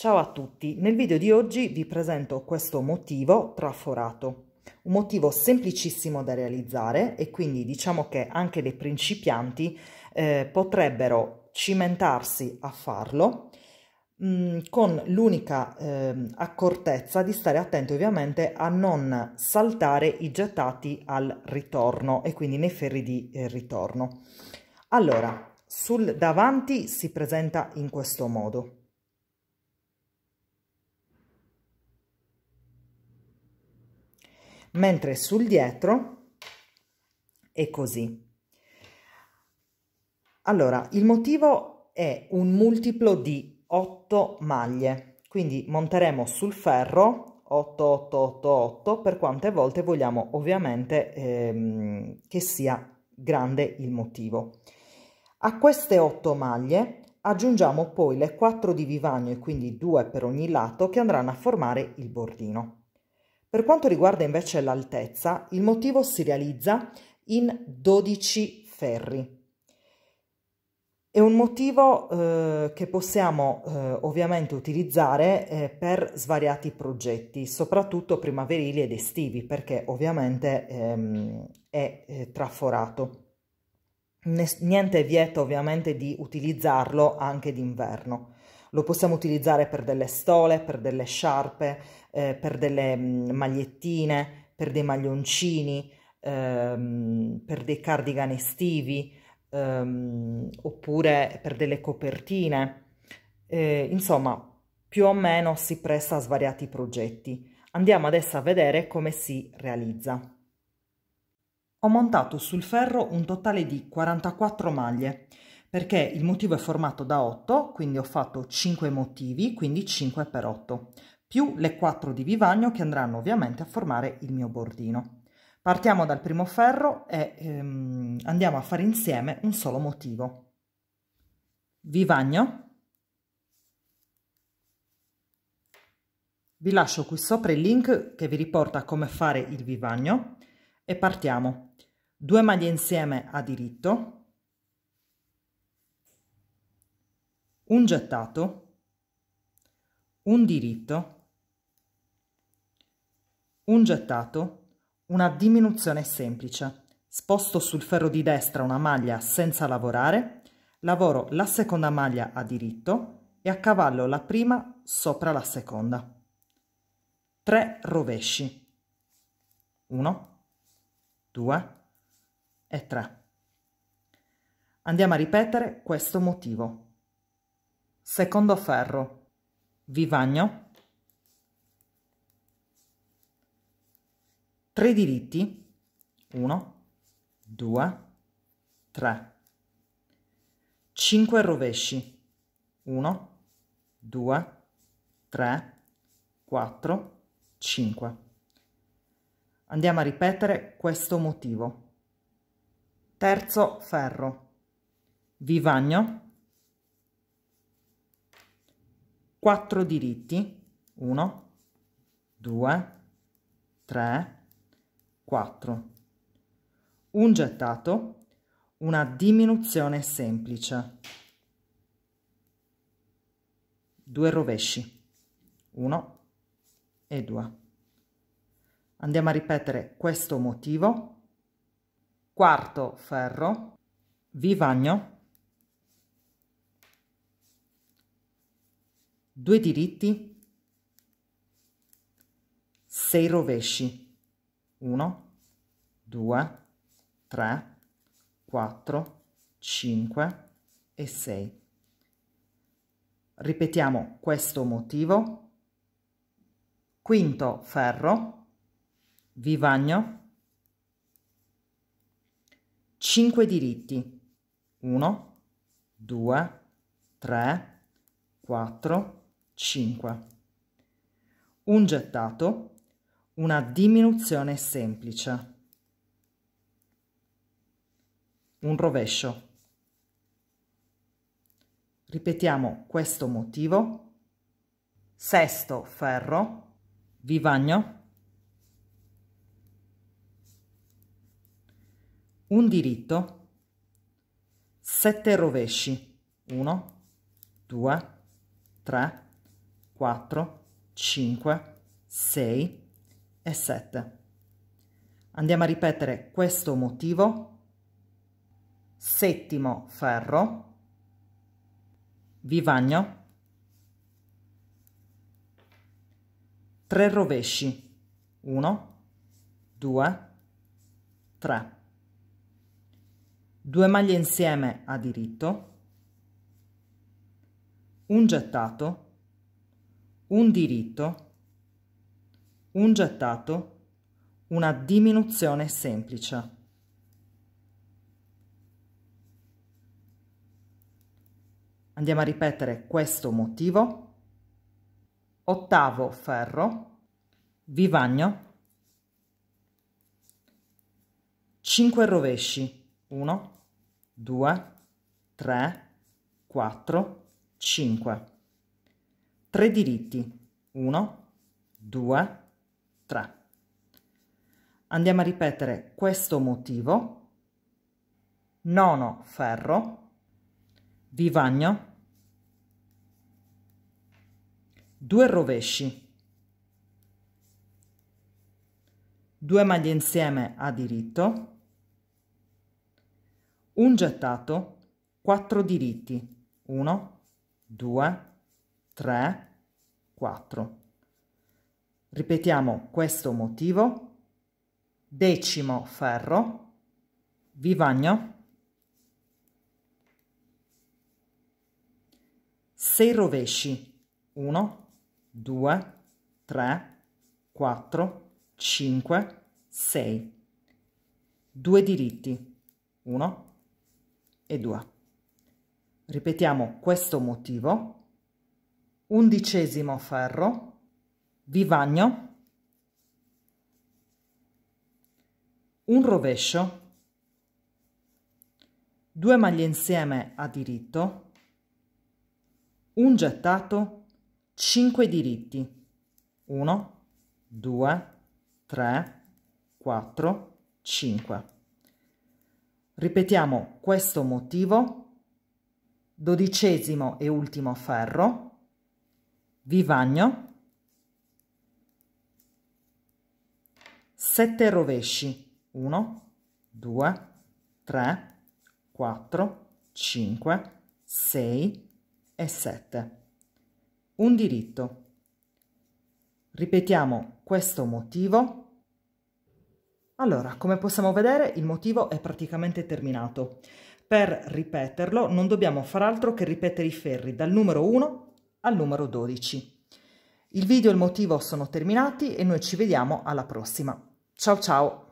Ciao a tutti, nel video di oggi vi presento questo motivo traforato, un motivo semplicissimo da realizzare e quindi diciamo che anche dei principianti eh, potrebbero cimentarsi a farlo mm, con l'unica eh, accortezza di stare attenti ovviamente a non saltare i gettati al ritorno e quindi nei ferri di eh, ritorno. Allora, sul davanti si presenta in questo modo mentre sul dietro è così. Allora, il motivo è un multiplo di 8 maglie, quindi monteremo sul ferro 8, 8, 8, 8 per quante volte vogliamo ovviamente ehm, che sia grande il motivo. A queste 8 maglie aggiungiamo poi le 4 di vivagno e quindi 2 per ogni lato che andranno a formare il bordino. Per quanto riguarda invece l'altezza, il motivo si realizza in 12 ferri. È un motivo eh, che possiamo eh, ovviamente utilizzare eh, per svariati progetti, soprattutto primaverili ed estivi, perché ovviamente ehm, è eh, traforato. Niente vieta ovviamente di utilizzarlo anche d'inverno. Lo possiamo utilizzare per delle stole, per delle sciarpe, eh, per delle mm, magliettine, per dei maglioncini, ehm, per dei cardigan estivi, ehm, oppure per delle copertine. Eh, insomma, più o meno si presta a svariati progetti. Andiamo adesso a vedere come si realizza. Ho montato sul ferro un totale di 44 maglie perché il motivo è formato da 8, quindi ho fatto 5 motivi, quindi 5 per 8, più le 4 di vivagno che andranno ovviamente a formare il mio bordino. Partiamo dal primo ferro e ehm, andiamo a fare insieme un solo motivo. Vivagno. Vi lascio qui sopra il link che vi riporta come fare il vivagno e partiamo. Due maglie insieme a diritto, un gettato, un diritto, un gettato, una diminuzione semplice. Sposto sul ferro di destra una maglia senza lavorare, lavoro la seconda maglia a diritto e accavallo la prima sopra la seconda. Tre rovesci. Uno, due e tre. Andiamo a ripetere questo motivo secondo ferro, vivagno, tre diritti, 1, 2, 3, 5 rovesci, 1, 2, 3, 4, 5. Andiamo a ripetere questo motivo. Terzo ferro, vivagno, 4 diritti, 1, 2, 3, 4. Un gettato, una diminuzione semplice. Due rovesci, 1 e 2. Andiamo a ripetere questo motivo. Quarto ferro, vivagno, 2 diritti, 6 rovesci, 1, 2, 3, 4, 5 e 6. Ripetiamo questo motivo. Quinto ferro, vivagno, 5 diritti, 1, 2, 3, 4, 5. Un gettato, una diminuzione semplice. Un rovescio. Ripetiamo questo motivo. Sesto ferro, vivagno. Un diritto, sette rovesci. 1, 2, 3, 4, 5, 6 e 7. Andiamo a ripetere questo motivo. Settimo ferro, vivagno, 3 rovesci, 1, 2, 3. Due maglie insieme a diritto, un gettato, un diritto, un gettato, una diminuzione semplice. Andiamo a ripetere questo motivo. Ottavo ferro, vivagno, 5 rovesci, 1, 2, 3, 4, 5. 3 diritti, 1, 2, 3. Andiamo a ripetere questo motivo. Nono ferro, vivagno, 2 rovesci, 2 maglie insieme a diritto, un gettato, 4 diritti, 1, 2, 3, 4. Ripetiamo questo motivo, decimo ferro, vivagno, 6 rovesci, 1, 2, 3, 4, 5, 6. 2 diritti, 1, e 2. Ripetiamo questo motivo. Undicesimo ferro, vivagno, un rovescio, due maglie insieme a diritto, un gettato, 5 diritti, 1, 2, 3, 4, 5. Ripetiamo questo motivo, dodicesimo e ultimo ferro, vivagno, 7 rovesci, 1, 2, 3, 4, 5, 6 e 7. Un diritto. Ripetiamo questo motivo allora, come possiamo vedere, il motivo è praticamente terminato. Per ripeterlo non dobbiamo far altro che ripetere i ferri dal numero 1 al numero 12. Il video e il motivo sono terminati e noi ci vediamo alla prossima. Ciao ciao!